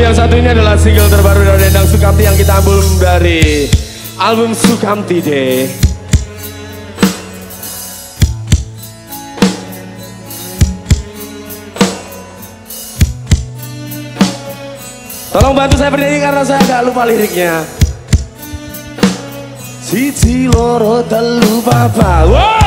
yang satu ini adalah single terbaru dari Endang Sukamti yang kita ambil dari album Sukamti Day. Tolong bantu saya bernyanyi karena saya agak lupa liriknya. Cici loro telu papa.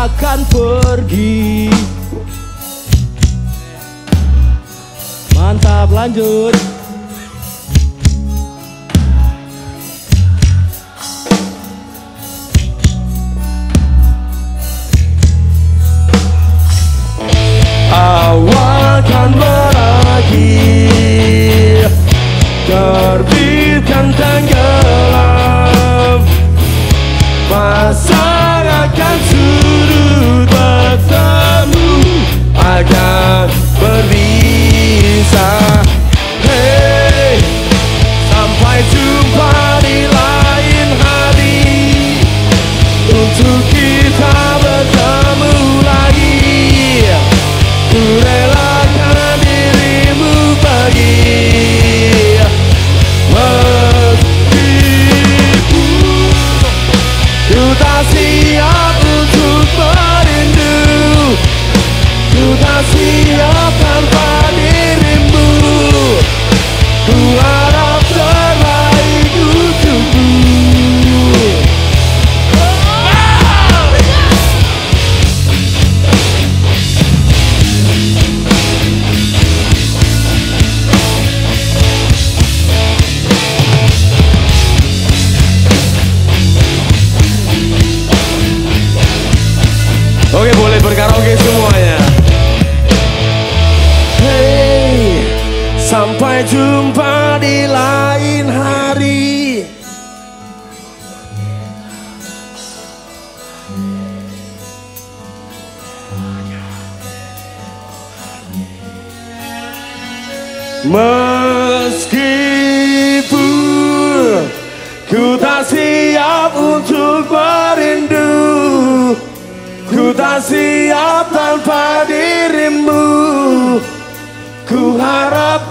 Akan pergi. Mantap lanjut Oke boleh berkaraoke semuanya. Hey Sampai jumpa di lain hari. Meskipun Ku tak siap untuk tak siap tanpa dirimu. Ku harap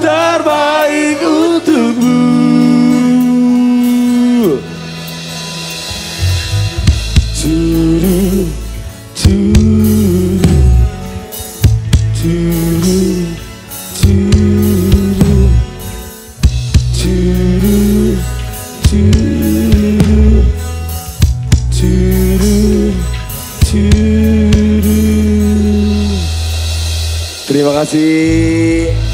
Terima kasih.